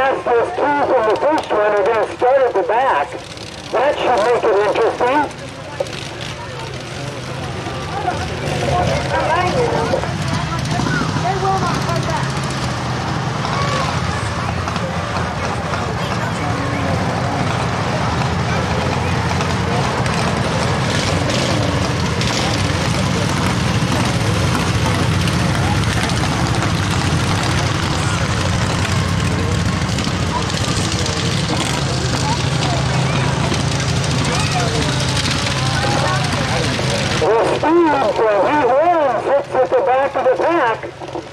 your fastest two from the first one are going to start at the back. That should make it interesting. leads, so he wins, hits at the back of the pack.